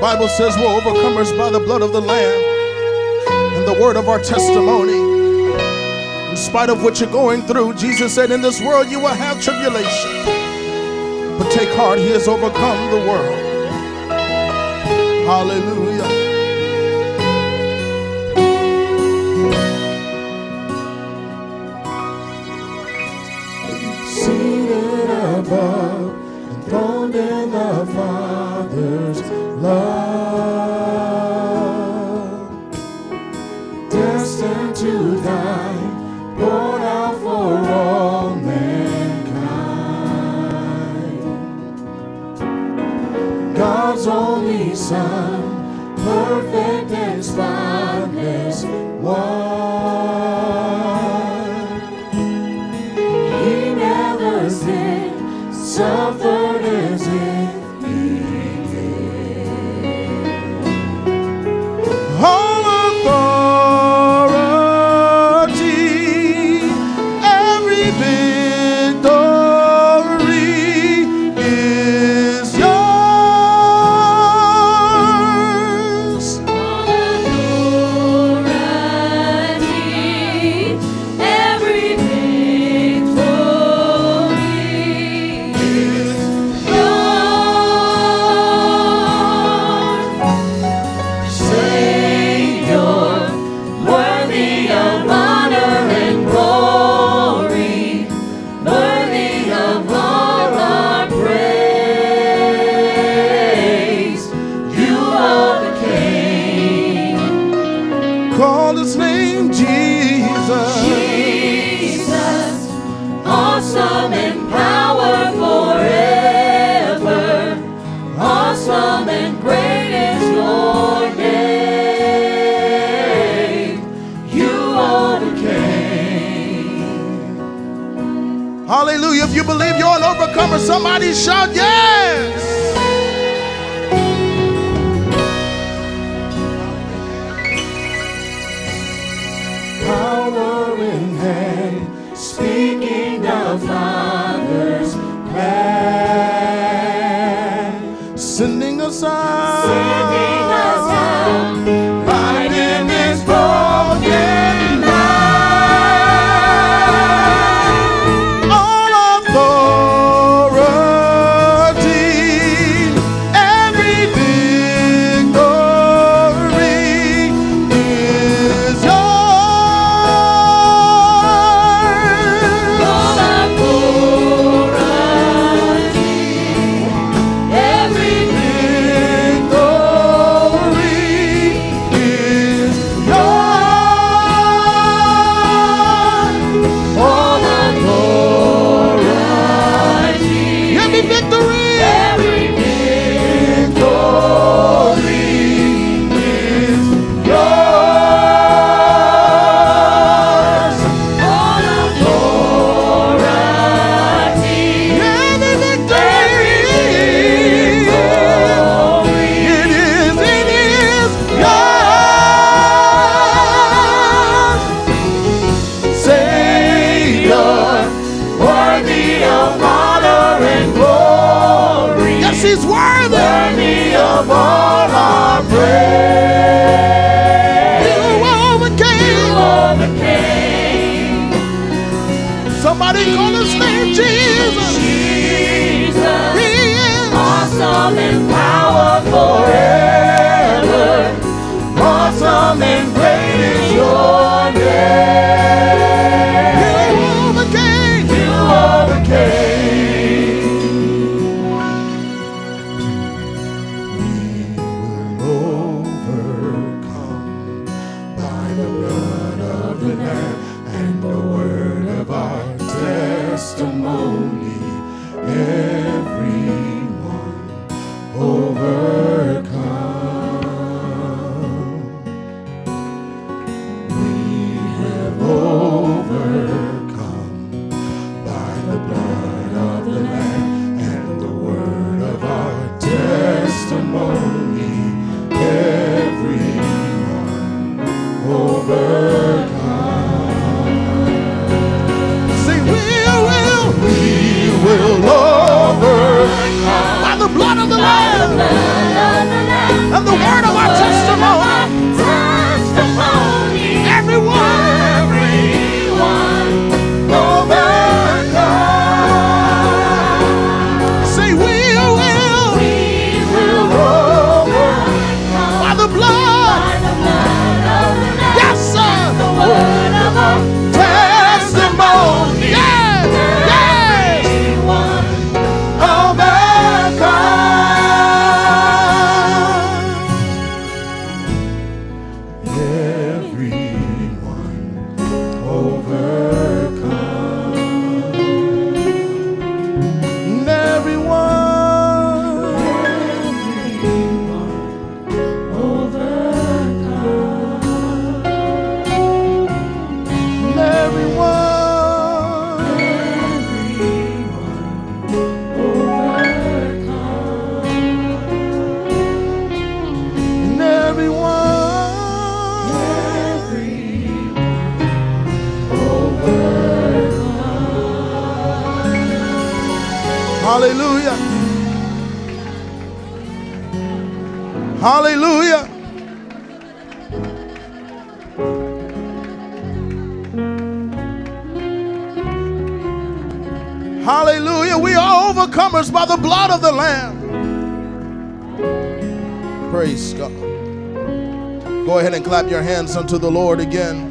Bible says we're overcomers by the blood of the Lamb and the word of our testimony. In spite of what you're going through, Jesus said, In this world you will have tribulation. But take heart, He has overcome the world. Hallelujah. above, destined to die, poured out for all mankind. God's only Son, perfect and If you believe you're an overcomer, somebody shout yes. power in hand, speaking the Father's plan. Sending us out. Sending us out, of all testimony. Hallelujah. Hallelujah. Hallelujah. We are overcomers by the blood of the Lamb. Praise God. Go ahead and clap your hands unto the Lord again.